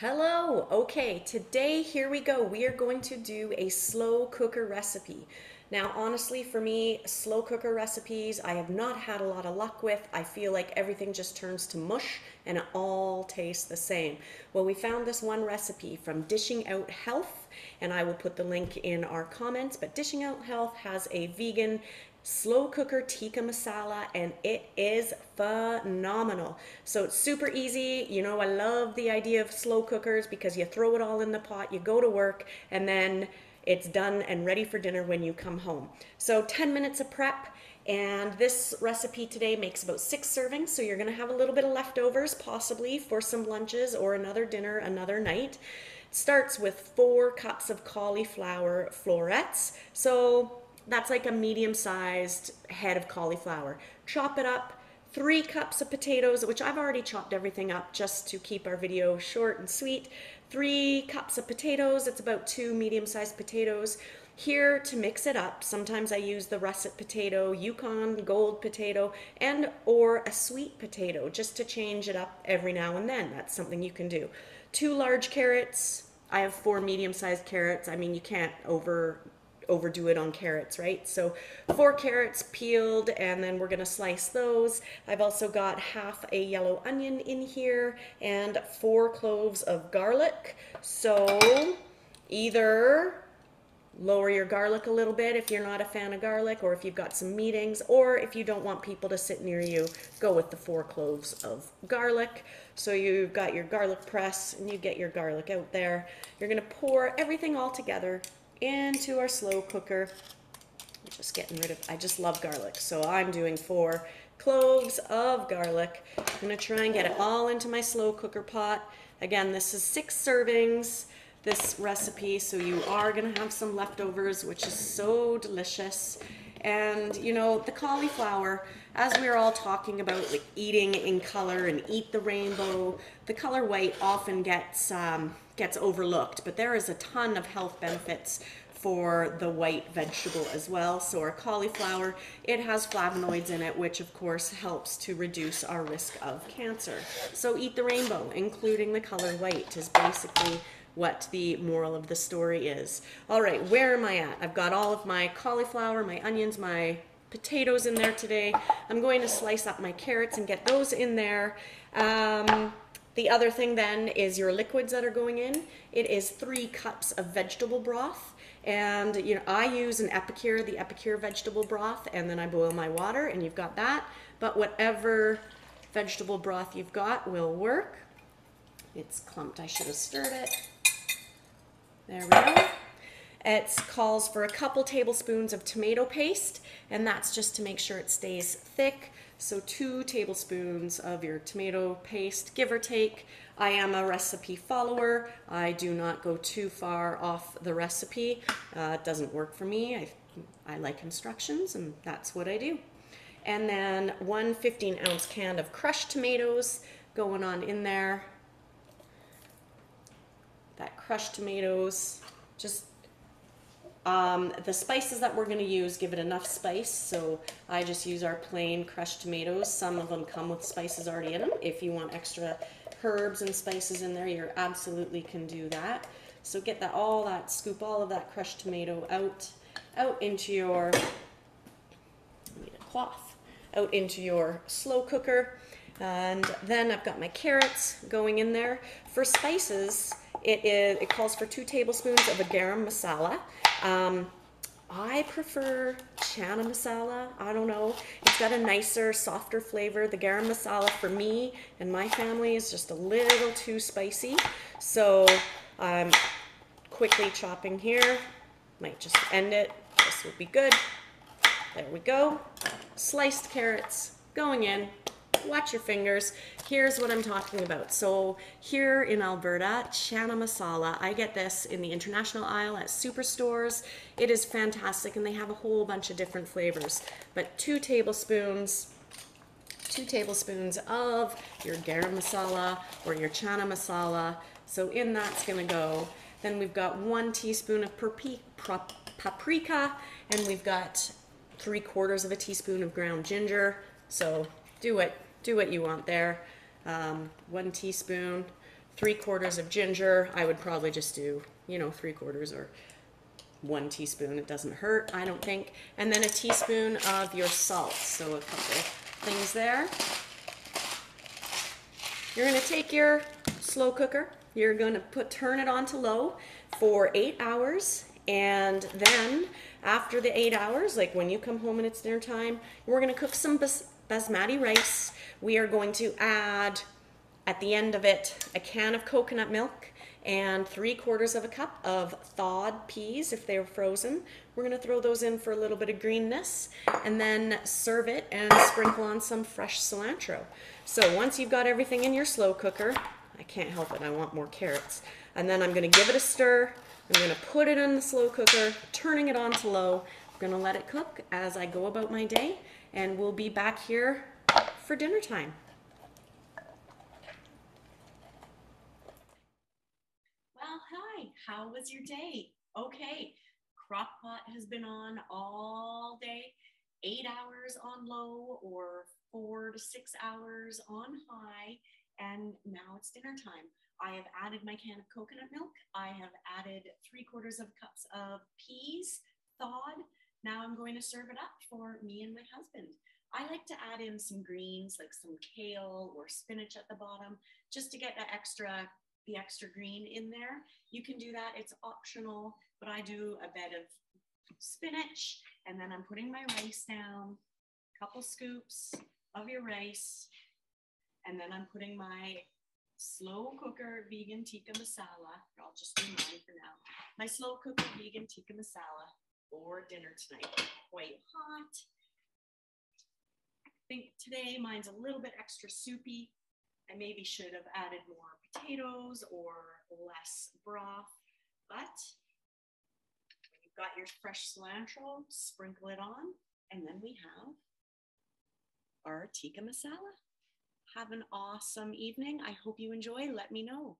Hello. Okay, today here we go. We are going to do a slow cooker recipe. Now, honestly, for me, slow cooker recipes, I have not had a lot of luck with. I feel like everything just turns to mush and it all tastes the same. Well, we found this one recipe from Dishing Out Health, and I will put the link in our comments. But Dishing Out Health has a vegan slow cooker tikka masala and it is phenomenal. So it's super easy. You know, I love the idea of slow cookers because you throw it all in the pot, you go to work, and then it's done and ready for dinner when you come home. So 10 minutes of prep. And this recipe today makes about six servings, so you're gonna have a little bit of leftovers possibly for some lunches or another dinner another night. starts with four cups of cauliflower florets. So that's like a medium sized head of cauliflower. Chop it up, three cups of potatoes, which I've already chopped everything up just to keep our video short and sweet. Three cups of potatoes, it's about two medium sized potatoes. Here to mix it up, sometimes I use the russet potato, Yukon gold potato, and or a sweet potato just to change it up every now and then. That's something you can do. Two large carrots, I have four medium sized carrots. I mean, you can't over overdo it on carrots, right? So four carrots peeled and then we're gonna slice those. I've also got half a yellow onion in here and four cloves of garlic. So either lower your garlic a little bit if you're not a fan of garlic or if you've got some meetings or if you don't want people to sit near you go with the four cloves of garlic so you've got your garlic press and you get your garlic out there you're going to pour everything all together into our slow cooker. Just getting rid of, I just love garlic. So I'm doing four cloves of garlic. I'm gonna try and get it all into my slow cooker pot. Again, this is six servings, this recipe, so you are gonna have some leftovers, which is so delicious. And you know, the cauliflower, as we are all talking about like eating in color and eat the rainbow, the color white often gets um, gets overlooked, but there is a ton of health benefits for the white vegetable as well. So our cauliflower, it has flavonoids in it, which of course helps to reduce our risk of cancer. So eat the rainbow, including the color white is basically what the moral of the story is. All right, where am I at? I've got all of my cauliflower, my onions, my potatoes in there today. I'm going to slice up my carrots and get those in there. Um, the other thing then is your liquids that are going in. It is three cups of vegetable broth. And you know, I use an Epicure, the Epicure vegetable broth, and then I boil my water and you've got that. But whatever vegetable broth you've got will work. It's clumped, I should have stirred it. There we go. It calls for a couple tablespoons of tomato paste, and that's just to make sure it stays thick. So two tablespoons of your tomato paste, give or take. I am a recipe follower. I do not go too far off the recipe. Uh, it doesn't work for me. I, I like instructions and that's what I do. And then one 15 ounce can of crushed tomatoes going on in there. That crushed tomatoes, just um, the spices that we're going to use give it enough spice, so I just use our plain crushed tomatoes. Some of them come with spices already in them. If you want extra herbs and spices in there, you absolutely can do that. So get that all that, scoop all of that crushed tomato out, out into your, need a cloth, out into your slow cooker. And then I've got my carrots going in there. For spices, it, is, it calls for two tablespoons of a garam masala. Um, I prefer chana masala. I don't know. It's got a nicer, softer flavor. The garam masala for me and my family is just a little too spicy. So I'm quickly chopping here. Might just end it. This will be good. There we go. Sliced carrots going in watch your fingers. Here's what I'm talking about. So here in Alberta, chana masala, I get this in the international aisle at superstores. It is fantastic and they have a whole bunch of different flavors. But two tablespoons, two tablespoons of your garam masala or your chana masala. So in that's gonna go. Then we've got one teaspoon of paprika and we've got three quarters of a teaspoon of ground ginger. So do it do what you want there. Um, one teaspoon, three quarters of ginger. I would probably just do, you know, three quarters or one teaspoon. It doesn't hurt, I don't think. And then a teaspoon of your salt. So a couple things there. You're gonna take your slow cooker. You're gonna put turn it on to low for eight hours. And then after the eight hours, like when you come home and it's dinner time, we're gonna cook some bas- basmati rice. We are going to add at the end of it a can of coconut milk and three quarters of a cup of thawed peas if they're frozen. We're gonna throw those in for a little bit of greenness and then serve it and sprinkle on some fresh cilantro. So once you've got everything in your slow cooker, I can't help it, I want more carrots. And then I'm gonna give it a stir. I'm gonna put it in the slow cooker, turning it on to low. I'm gonna let it cook as I go about my day and we'll be back here for dinner time. Well, hi, how was your day? Okay, crock pot has been on all day, eight hours on low or four to six hours on high, and now it's dinner time. I have added my can of coconut milk. I have added three quarters of cups of peas thawed. Now I'm going to serve it up for me and my husband. I like to add in some greens like some kale or spinach at the bottom just to get that extra the extra green in there. You can do that, it's optional, but I do a bed of spinach and then I'm putting my rice down, a couple scoops of your rice, and then I'm putting my slow cooker vegan tikka masala. I'll just do mine for now. My slow cooker vegan tikka masala for dinner tonight. Quite hot. I think today mine's a little bit extra soupy. I maybe should have added more potatoes or less broth, but when you've got your fresh cilantro, sprinkle it on, and then we have our tikka masala. Have an awesome evening. I hope you enjoy. Let me know.